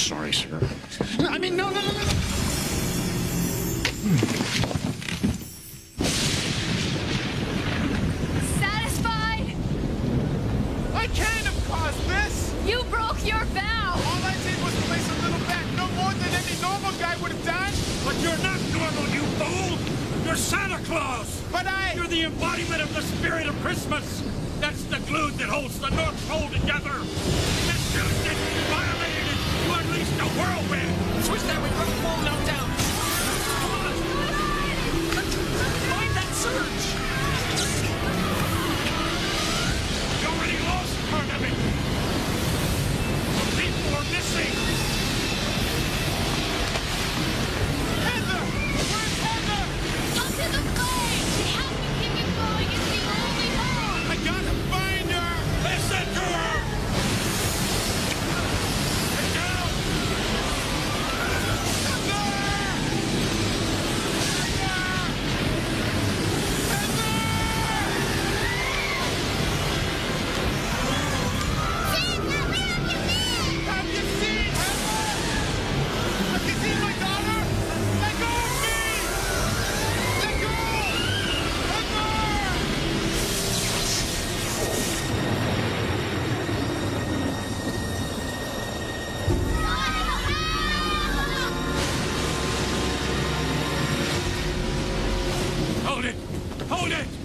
Sorry, sir. I mean, no, no, no, no. Satisfied? I can't have caused this! You broke your vow! All I did was place a little bet, no more than any normal guy would have done! But you're not normal, you fool! You're Santa Claus! But I... You're the embodiment of the spirit of Christmas! That's the glue that holds the North Pole together! Mr. Hold it!